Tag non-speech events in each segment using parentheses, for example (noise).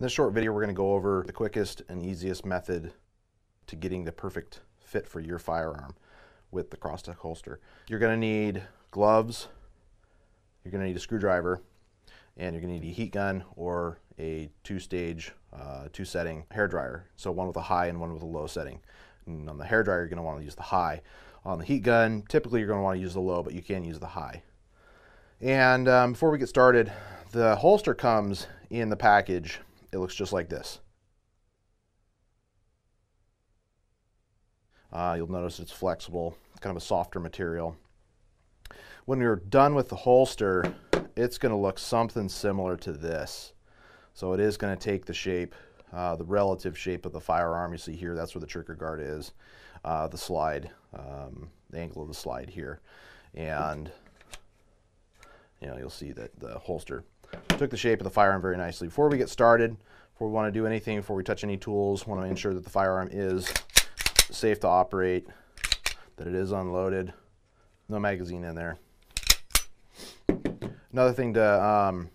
In this short video, we're going to go over the quickest and easiest method to getting the perfect fit for your firearm with the Crosstech holster. You're going to need gloves, you're going to need a screwdriver, and you're going to need a heat gun or a two-stage, uh, two-setting hair dryer. So one with a high and one with a low setting. And on the hair dryer, you're going to want to use the high. On the heat gun, typically you're going to want to use the low, but you can use the high. And um, before we get started, the holster comes in the package. It looks just like this. Uh, you'll notice it's flexible, kind of a softer material. When you're done with the holster, it's going to look something similar to this. So it is going to take the shape, uh, the relative shape of the firearm. You see here, that's where the trigger guard is, uh, the slide, um, the angle of the slide here. And you know, you'll see that the holster took the shape of the firearm very nicely. Before we get started, before we want to do anything, before we touch any tools, want to ensure that the firearm is safe to operate, that it is unloaded, no magazine in there. Another thing to um,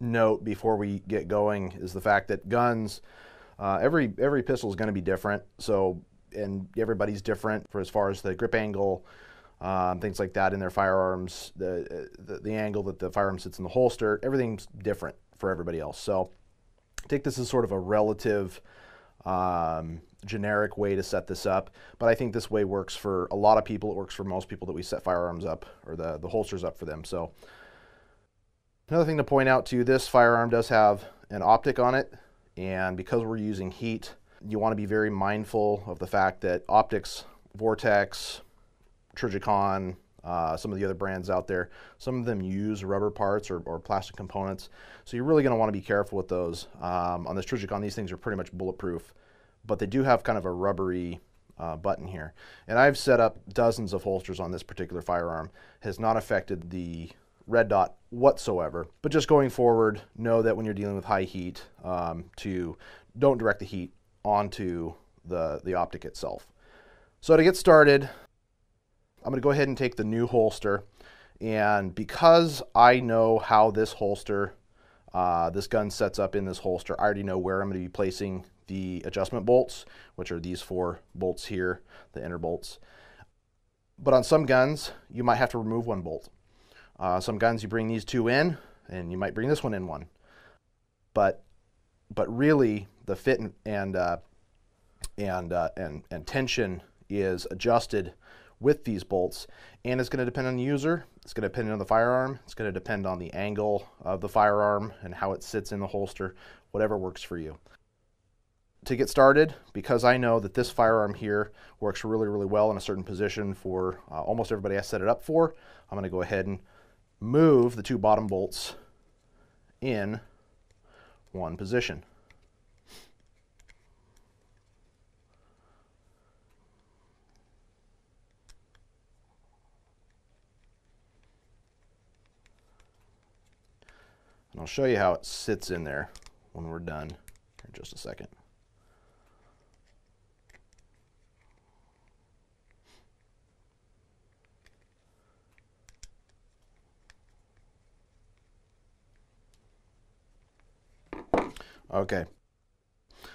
note before we get going is the fact that guns, uh, every every pistol is going to be different. So, and everybody's different for as far as the grip angle, um, things like that in their firearms, the, the, the angle that the firearm sits in the holster, everything's different for everybody else. So take this as sort of a relative um, generic way to set this up, but I think this way works for a lot of people. It works for most people that we set firearms up or the, the holsters up for them. So another thing to point out too, this firearm does have an optic on it, and because we're using heat, you want to be very mindful of the fact that optics, Vortex, Trijicon, uh, some of the other brands out there. Some of them use rubber parts or, or plastic components, so you're really going to want to be careful with those. Um, on this Trijicon, these things are pretty much bulletproof, but they do have kind of a rubbery uh, button here. And I've set up dozens of holsters on this particular firearm. Has not affected the red dot whatsoever. But just going forward, know that when you're dealing with high heat, um, to don't direct the heat onto the, the optic itself. So to get started, I'm going to go ahead and take the new holster. And because I know how this holster, uh, this gun sets up in this holster, I already know where I'm going to be placing the adjustment bolts, which are these four bolts here, the inner bolts. But on some guns, you might have to remove one bolt. Uh, some guns, you bring these two in, and you might bring this one in one. But, but really, the fit and and uh, and, uh, and and tension is adjusted with these bolts. And it's going to depend on the user, it's going to depend on the firearm, it's going to depend on the angle of the firearm and how it sits in the holster, whatever works for you. To get started, because I know that this firearm here works really, really well in a certain position for uh, almost everybody I set it up for, I'm going to go ahead and move the two bottom bolts in one position. And I'll show you how it sits in there when we're done in just a second. Okay,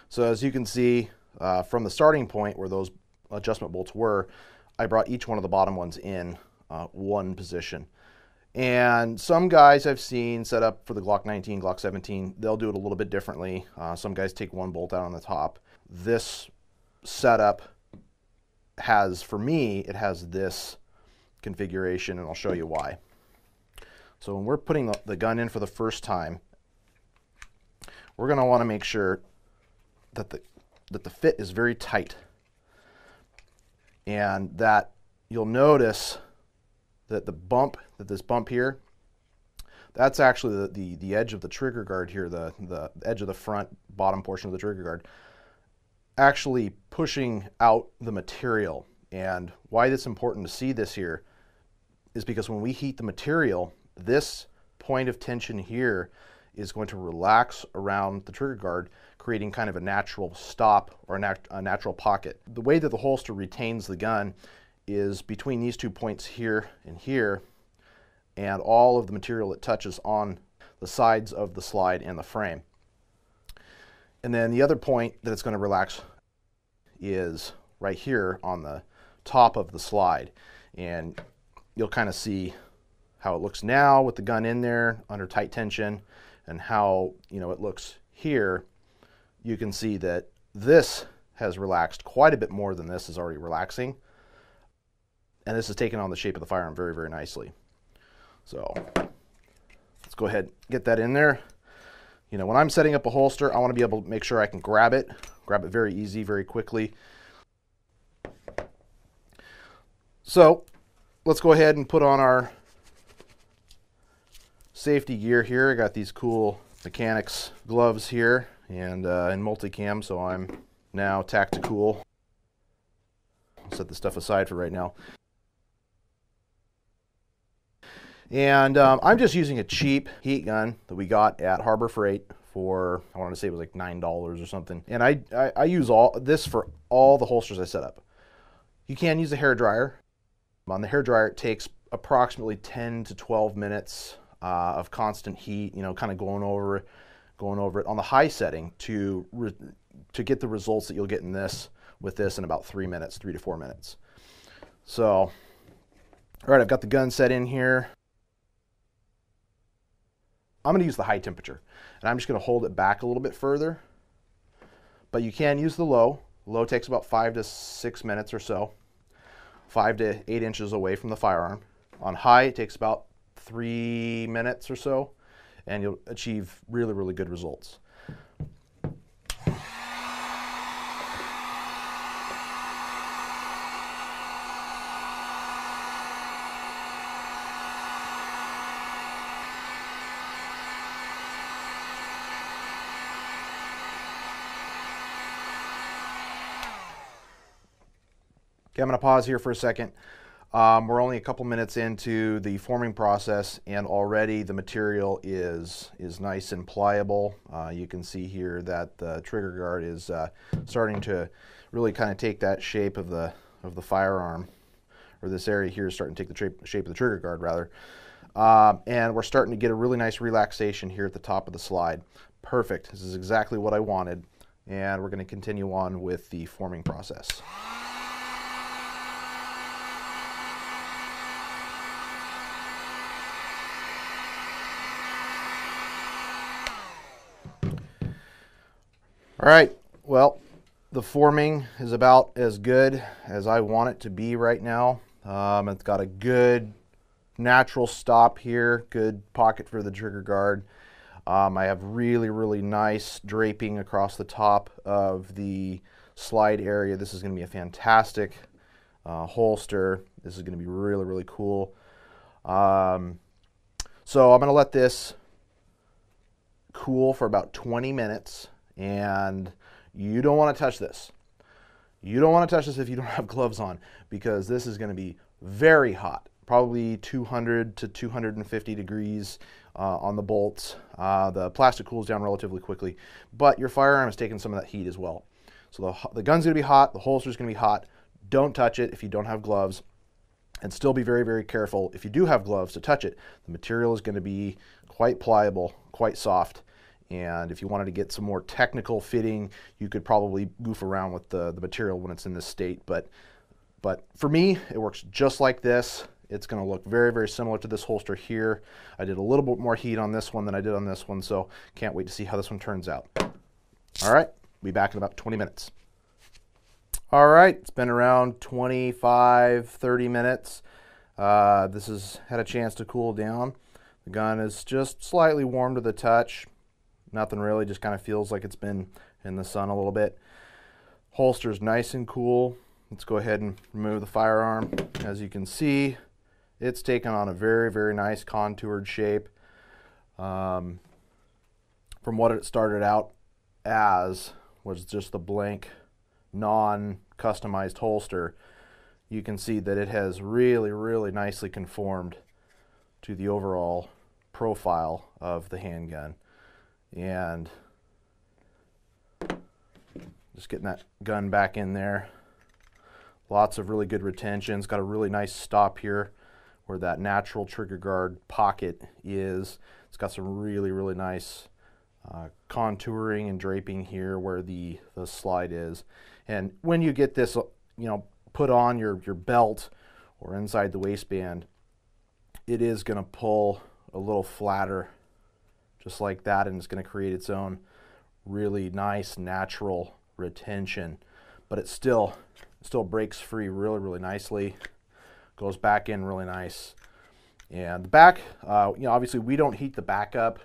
so as you can see uh, from the starting point where those adjustment bolts were, I brought each one of the bottom ones in uh, one position. And some guys I've seen set up for the Glock 19, Glock 17, they'll do it a little bit differently. Uh, some guys take one bolt out on the top. This setup has, for me, it has this configuration, and I'll show you why. So when we're putting the, the gun in for the first time, we're going to want to make sure that the, that the fit is very tight. And that you'll notice that the bump, that this bump here, that's actually the, the, the edge of the trigger guard here, the, the edge of the front bottom portion of the trigger guard, actually pushing out the material. And why it's important to see this here is because when we heat the material, this point of tension here is going to relax around the trigger guard, creating kind of a natural stop or a, nat a natural pocket. The way that the holster retains the gun is between these two points here and here, and all of the material it touches on the sides of the slide and the frame. And then the other point that it's going to relax is right here on the top of the slide. And you'll kind of see how it looks now with the gun in there under tight tension and how you know it looks here. You can see that this has relaxed quite a bit more than this is already relaxing. And this is taking on the shape of the firearm very, very nicely. So let's go ahead and get that in there. You know, when I'm setting up a holster, I want to be able to make sure I can grab it, grab it very easy, very quickly. So let's go ahead and put on our safety gear here. I got these cool mechanics gloves here and uh, in multicam, so I'm now tactical. Set the stuff aside for right now. And um, I'm just using a cheap heat gun that we got at Harbor Freight for, I want to say it was like $9 or something. And I, I, I use all this for all the holsters I set up. You can use a hair dryer. On the hair dryer, it takes approximately 10 to 12 minutes uh, of constant heat, you know, kind of going over, going over it on the high setting to to get the results that you'll get in this with this in about three minutes, three to four minutes. So, all right, I've got the gun set in here. I'm to use the high temperature, and I'm just going to hold it back a little bit further. But you can use the low. Low takes about five to six minutes or so, five to eight inches away from the firearm. On high, it takes about three minutes or so, and you'll achieve really, really good results. I'm going to pause here for a second. Um, we're only a couple minutes into the forming process and already the material is, is nice and pliable. Uh, you can see here that the trigger guard is uh, starting to really kind of take that shape of the, of the firearm, or this area here is starting to take the shape, of the trigger guard rather. Um, and we're starting to get a really nice relaxation here at the top of the slide. Perfect, this is exactly what I wanted. And we're gonna continue on with the forming process. All right, well, the forming is about as good as I want it to be right now. Um, it's got a good natural stop here, good pocket for the trigger guard. Um, I have really, really nice draping across the top of the slide area. This is going to be a fantastic uh, holster. This is going to be really, really cool. Um, so I'm going to let this cool for about 20 minutes and you don't want to touch this. You don't want to touch this if you don't (laughs) have gloves on because this is going to be very hot, probably 200 to 250 degrees uh, on the bolts. Uh, the plastic cools down relatively quickly, but your firearm is taking some of that heat as well. So the, the gun's going to be hot, the holster is going to be hot. Don't touch it if you don't have gloves. And still be very, very careful if you do have gloves to touch it. The material is going to be quite pliable, quite soft, and if you wanted to get some more technical fitting, you could probably goof around with the, the material when it's in this state. But, but for me, it works just like this. It's going to look very, very similar to this holster here. I did a little bit more heat on this one than I did on this one, so can't wait to see how this one turns out. All right, be back in about 20 minutes. All right, it's been around 25, 30 minutes. Uh, this has had a chance to cool down. The gun is just slightly warm to the touch. Nothing really, just kind of feels like it's been in the sun a little bit. Holster's nice and cool. Let's go ahead and remove the firearm. As you can see, it's taken on a very, very nice contoured shape. Um, from what it started out as was just a blank, non-customized holster, you can see that it has really, really nicely conformed to the overall profile of the handgun and just getting that gun back in there. Lots of really good retention. It's got a really nice stop here where that natural trigger guard pocket is. It's got some really, really nice uh, contouring and draping here where the, the slide is. And when you get this, you know, put on your, your belt or inside the waistband, it is going to pull a little flatter just like that and it's going to create its own really nice natural retention. But it still still breaks free really really nicely goes back in really nice. And the back uh, you know obviously we don't heat the back up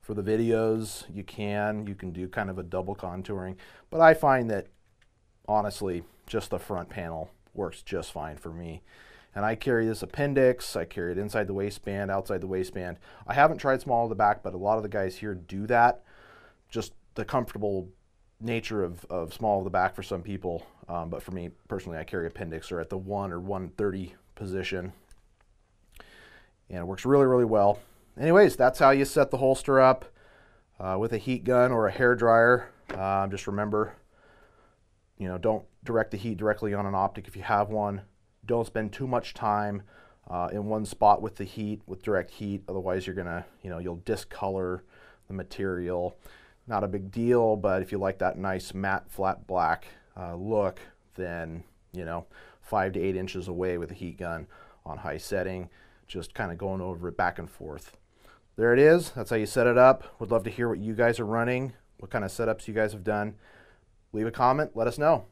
for the videos. You can you can do kind of a double contouring but I find that honestly just the front panel works just fine for me and I carry this appendix. I carry it inside the waistband, outside the waistband. I haven't tried small of the back, but a lot of the guys here do that. Just the comfortable nature of, of small of the back for some people. Um, but for me personally, I carry appendix or at the 1 or 130 position. And it works really, really well. Anyways, that's how you set the holster up uh, with a heat gun or a hair dryer. Uh, just remember, you know, don't direct the heat directly on an optic if you have one. Don't spend too much time uh, in one spot with the heat, with direct heat. Otherwise, you're gonna, you know, you'll discolor the material. Not a big deal, but if you like that nice matte flat black uh, look, then you know, five to eight inches away with a heat gun on high setting, just kind of going over it back and forth. There it is. That's how you set it up. Would love to hear what you guys are running, what kind of setups you guys have done. Leave a comment. Let us know.